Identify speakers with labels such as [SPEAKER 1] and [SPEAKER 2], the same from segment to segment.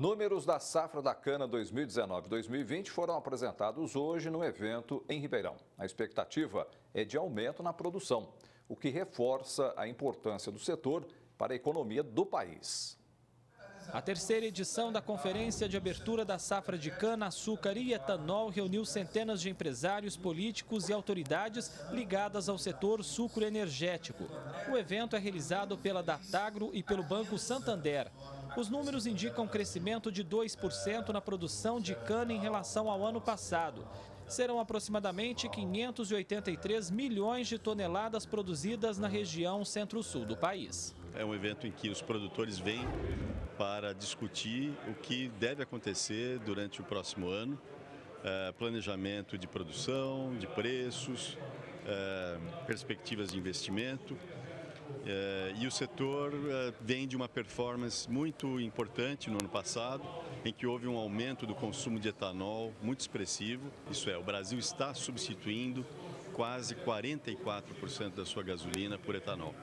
[SPEAKER 1] Números da safra da cana 2019-2020 foram apresentados hoje no evento em Ribeirão. A expectativa é de aumento na produção, o que reforça a importância do setor para a economia do país.
[SPEAKER 2] A terceira edição da Conferência de Abertura da Safra de Cana, Açúcar e Etanol reuniu centenas de empresários, políticos e autoridades ligadas ao setor sucroenergético. O evento é realizado pela Datagro e pelo Banco Santander. Os números indicam crescimento de 2% na produção de cana em relação ao ano passado serão aproximadamente 583 milhões de toneladas produzidas na região centro-sul do país.
[SPEAKER 3] É um evento em que os produtores vêm para discutir o que deve acontecer durante o próximo ano, é, planejamento de produção, de preços, é, perspectivas de investimento. É, e o setor vem de uma performance muito importante no ano passado, em que houve um aumento do consumo de etanol muito expressivo. Isso é, o Brasil está substituindo quase 44% da sua gasolina por etanol.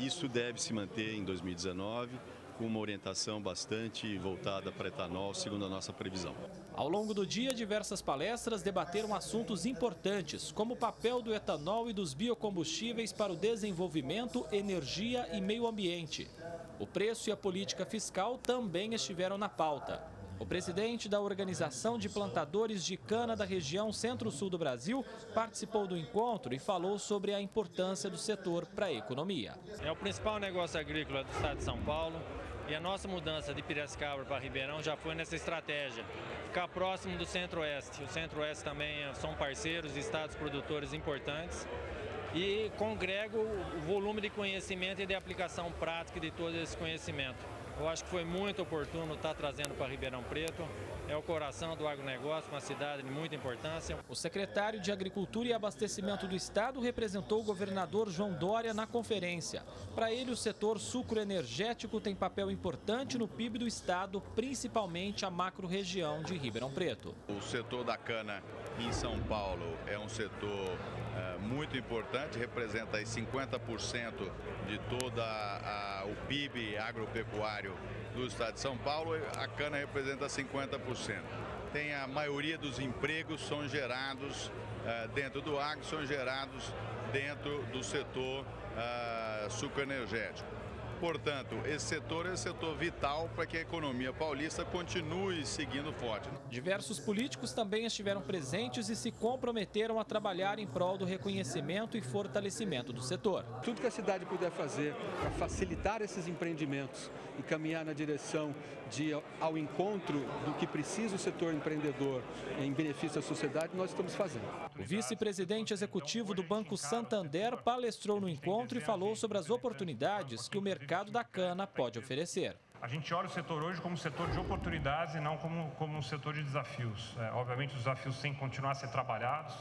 [SPEAKER 3] Isso deve se manter em 2019 com uma orientação bastante voltada para etanol, segundo a nossa previsão.
[SPEAKER 2] Ao longo do dia, diversas palestras debateram assuntos importantes, como o papel do etanol e dos biocombustíveis para o desenvolvimento, energia e meio ambiente. O preço e a política fiscal também estiveram na pauta. O presidente da Organização de Plantadores de Cana da região Centro-Sul do Brasil participou do encontro e falou sobre a importância do setor para a economia.
[SPEAKER 4] É o principal negócio agrícola do estado de São Paulo e a nossa mudança de Piracicaba para Ribeirão já foi nessa estratégia, ficar próximo do Centro-Oeste. O Centro-Oeste também são parceiros, estados produtores importantes e congrego o volume de conhecimento e de aplicação prática de todo esse conhecimento. Eu acho que foi muito oportuno estar trazendo para Ribeirão Preto. É o coração do agronegócio, uma cidade de muita importância.
[SPEAKER 2] O secretário de Agricultura e Abastecimento do Estado representou o governador João Dória na conferência. Para ele, o setor sucroenergético tem papel importante no PIB do Estado, principalmente a macro-região de Ribeirão Preto.
[SPEAKER 5] O setor da cana em São Paulo é um setor é, muito importante, representa 50% de toda a, o PIB agropecuário do estado de São Paulo, a cana representa 50%. Tem a maioria dos empregos são gerados uh, dentro do agro, são gerados dentro do setor uh, sucroenergético. Portanto, esse setor é um setor vital para que a economia paulista continue seguindo forte.
[SPEAKER 2] Diversos políticos também estiveram presentes e se comprometeram a trabalhar em prol do reconhecimento e fortalecimento do setor.
[SPEAKER 6] Tudo que a cidade puder fazer para facilitar esses empreendimentos e caminhar na direção de ao encontro do que precisa o setor empreendedor em benefício da sociedade, nós estamos fazendo.
[SPEAKER 2] O vice-presidente executivo do Banco Santander palestrou no encontro e falou sobre as oportunidades que o mercado mercado da cana pode oferecer.
[SPEAKER 7] A gente olha o setor hoje como um setor de oportunidades e não como, como um setor de desafios. É, obviamente, os desafios têm que continuar a ser trabalhados,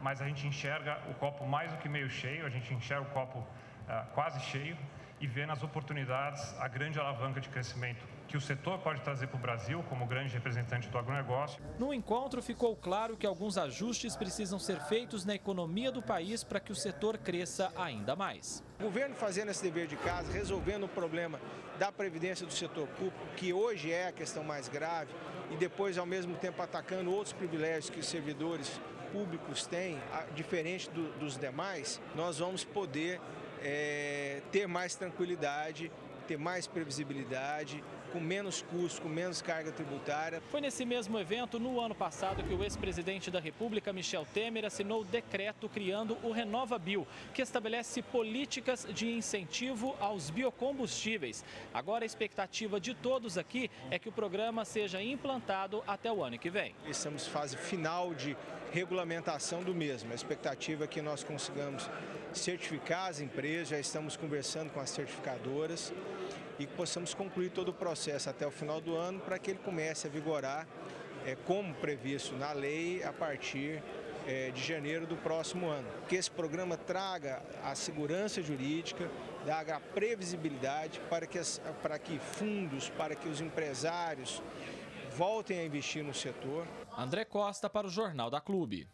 [SPEAKER 7] mas a gente enxerga o copo mais do que meio cheio, a gente enxerga o copo é, quase cheio e vê nas oportunidades a grande alavanca de crescimento que o setor pode trazer para o Brasil como grande representante do agronegócio.
[SPEAKER 2] No encontro ficou claro que alguns ajustes precisam ser feitos na economia do país para que o setor cresça ainda mais.
[SPEAKER 8] O governo fazendo esse dever de casa, resolvendo o problema da previdência do setor público, que hoje é a questão mais grave, e depois ao mesmo tempo atacando outros privilégios que os servidores públicos têm, diferente do, dos demais, nós vamos poder é, ter mais tranquilidade, ter mais previsibilidade, com menos custo, com menos carga tributária.
[SPEAKER 2] Foi nesse mesmo evento, no ano passado, que o ex-presidente da República, Michel Temer, assinou o decreto criando o Renova Bio, que estabelece políticas de incentivo aos biocombustíveis. Agora a expectativa de todos aqui é que o programa seja implantado até o ano que vem.
[SPEAKER 8] Estamos em fase final de regulamentação do mesmo. A expectativa é que nós consigamos certificar as empresas, já estamos conversando com as certificadoras e que possamos concluir todo o processo até o final do ano para que ele comece a vigorar é, como previsto na lei a partir é, de janeiro do próximo ano. Que esse programa traga a segurança jurídica, traga a previsibilidade para que, as, para que fundos, para que os empresários voltem a investir no setor.
[SPEAKER 2] André Costa para o Jornal da Clube.